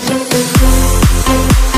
something, something, something, something.